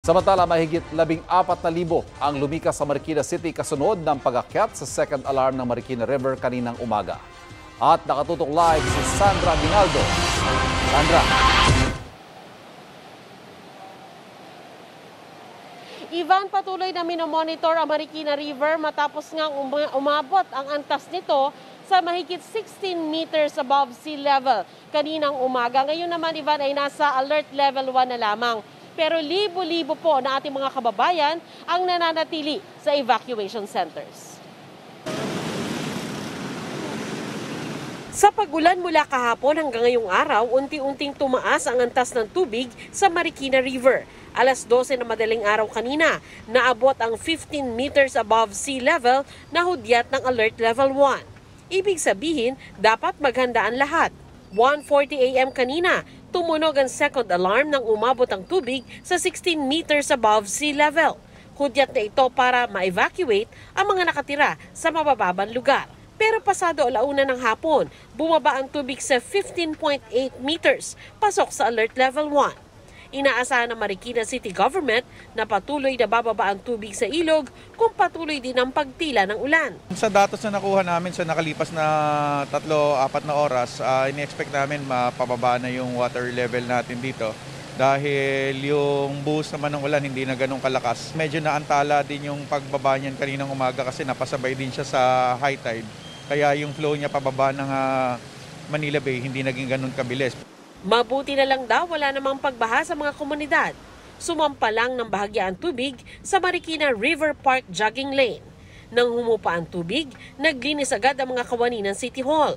Samantala, mahigit labing apat na libo ang lumikas sa Marikina City kasunod ng pagakyat sa second alarm ng Marikina River kaninang umaga. At nakatutok live si Sandra Ginaldo. Sandra. Ivan, patuloy na minomonitor ang Marikina River matapos nga um- umabot ang antas nito sa mahigit 16 meters above sea level kaninang umaga. Ngayon naman, Ivan, ay nasa alert level 1 na lamang. Pero libo-libo po na ating mga kababayan ang nananatili sa evacuation centers. Sa pagulan mula kahapon hanggang ngayong araw, unti-unting tumaas ang antas ng tubig sa Marikina River. Alas 12 na madaling araw kanina, naabot ang 15 meters above sea level na hudyat ng alert level 1. Ibig sabihin, dapat maghanda ang lahat. 1.40 a.m. kanina, tumunog ang second alarm nang umabot ang tubig sa 16 meters above sea level. Hudyat na ito para ma-evacuate ang mga nakatira sa mabababang lugar. Pero pasado alauna ng hapon, bumaba ang tubig sa 15.8 meters, pasok sa alert level 1. Inaasahan ng Marikina City Government na patuloy na bababa ang tubig sa ilog kung patuloy din ang pagtila ng ulan. Sa datos na nakuha namin sa nakalipas na tatlo, apat na oras, uh, ini-expect namin mapababa na yung water level natin dito. Dahil yung buhos naman ng ulan hindi na ganun kalakas. Medyo naantala din yung pagbaba niyan kaninang umaga kasi napasabay din siya sa high tide. Kaya yung flow niya pababa ng uh, Manila Bay hindi naging ganun kabilis. Mabuti na lang daw wala namang pagbaha sa mga komunidad. Sumampa lang ng bahagya ang tubig sa Marikina River Park Jogging Lane. Nang humupa ang tubig, naglinis agad ang mga kawani ng City Hall.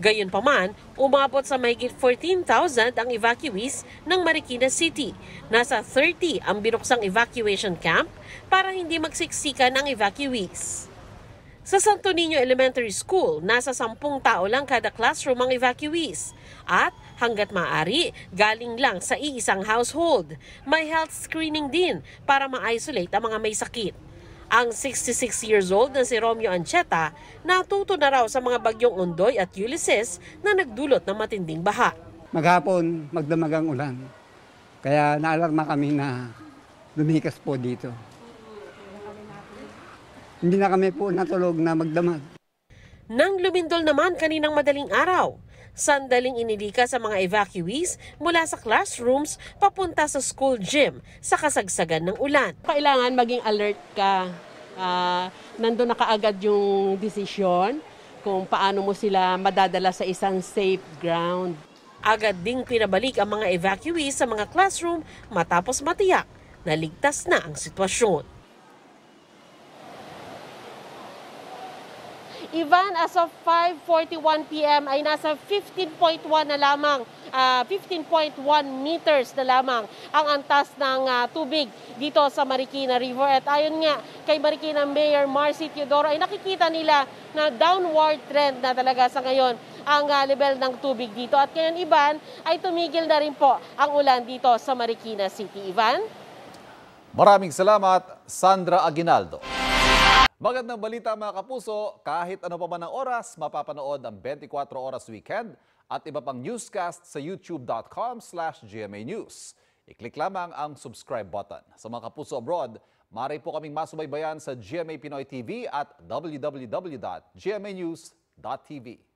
Gayunpaman, umabot sa mahigit 14,000 ang evacuees ng Marikina City. Nasa 30 ang binuksang evacuation camp para hindi magsiksikan ang evacuees. Sa Santo Niño Elementary School, nasa 10 tao lang kada classroom ang evacuees. At hanggat maaari, galing lang sa iisang household. May health screening din para ma-isolate ang mga may sakit. Ang 66 years old na si Romeo Ancheta natuto na raw sa mga bagyong Ondoy at Ulysses na nagdulot ng matinding baha. Maghapon, magdamagang ulan. Kaya naalarma kami na lumikas po dito. Hindi na kami po natulog na magdamag. Nang lumindol naman kaninang madaling araw, sandaling inilika sa mga evacuees mula sa classrooms papunta sa school gym sa kasagsagan ng ulan. Kailangan maging alert ka. Uh, nandun na kaagad yung desisyon kung paano mo sila madadala sa isang safe ground. Agad ding pinabalik ang mga evacuees sa mga classroom matapos matiyak na ligtas na ang sitwasyon. Ivan, as of 5.41 p.m. ay nasa 15.1 na lamang, uh, 15.1 meters na lamang ang antas ng uh, tubig dito sa Marikina River. At ayon nga kay Marikina Mayor Marcy Teodoro ay nakikita nila na downward trend na talaga sa ngayon ang uh, level ng tubig dito. At ngayon, Ivan, ay tumigil na rin po ang ulan dito sa Marikina City. Ivan? Maraming salamat, Sandra Aguinaldo. Magandang balita mga kapuso, kahit ano pa man ang oras, mapapanood ang 24 Oras Weekend at iba pang newscast sa youtube.com slash GMA News. I-click lamang ang subscribe button. Sa mga kapuso abroad, maaari po kaming masubaybayan sa GMA Pinoy TV at www.gmanews.tv.